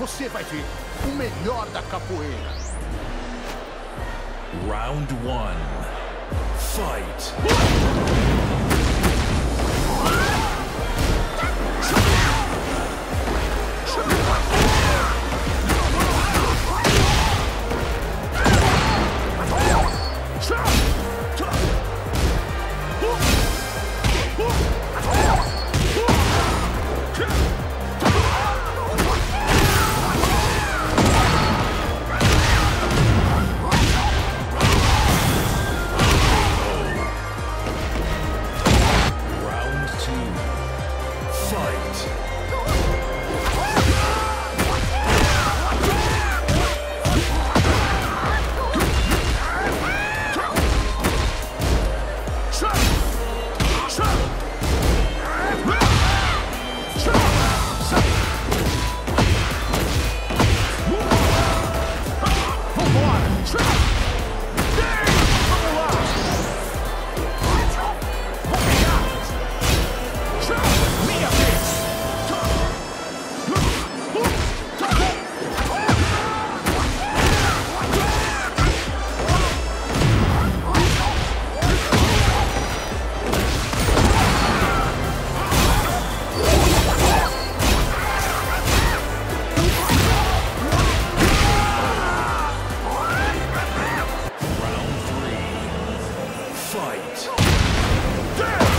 Você vai ver o melhor da capoeira. Round 1. Fight. Trap! fight!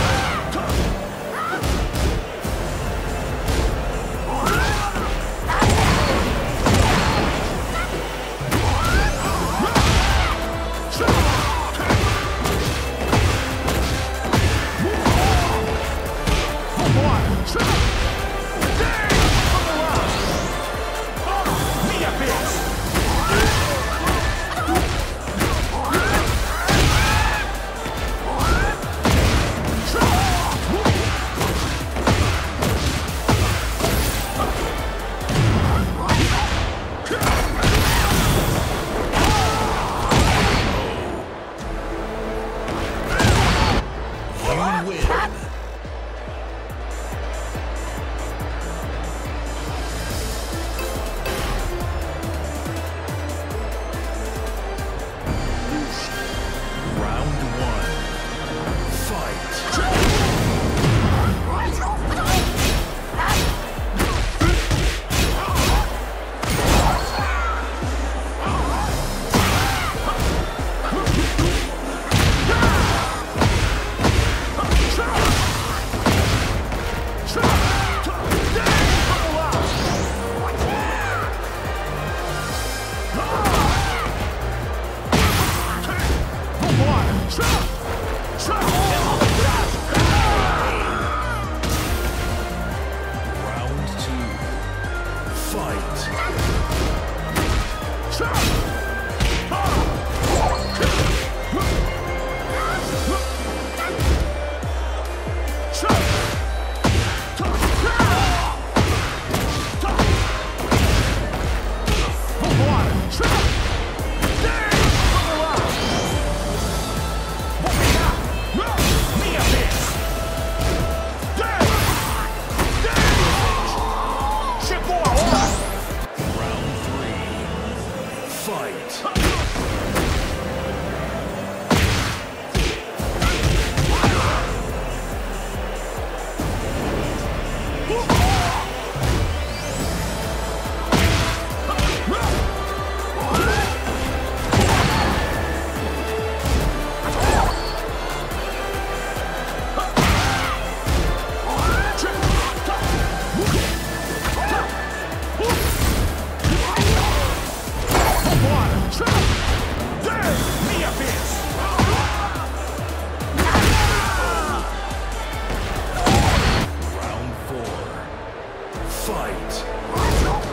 Fight!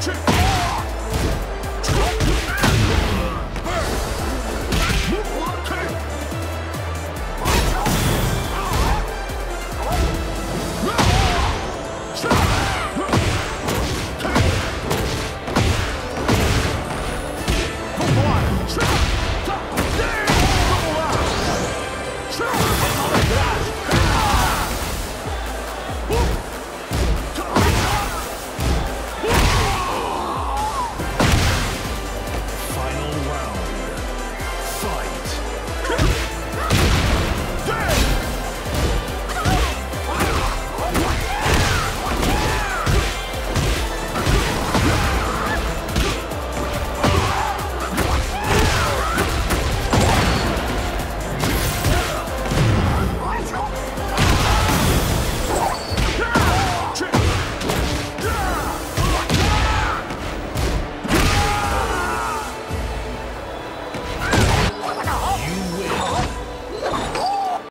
Check.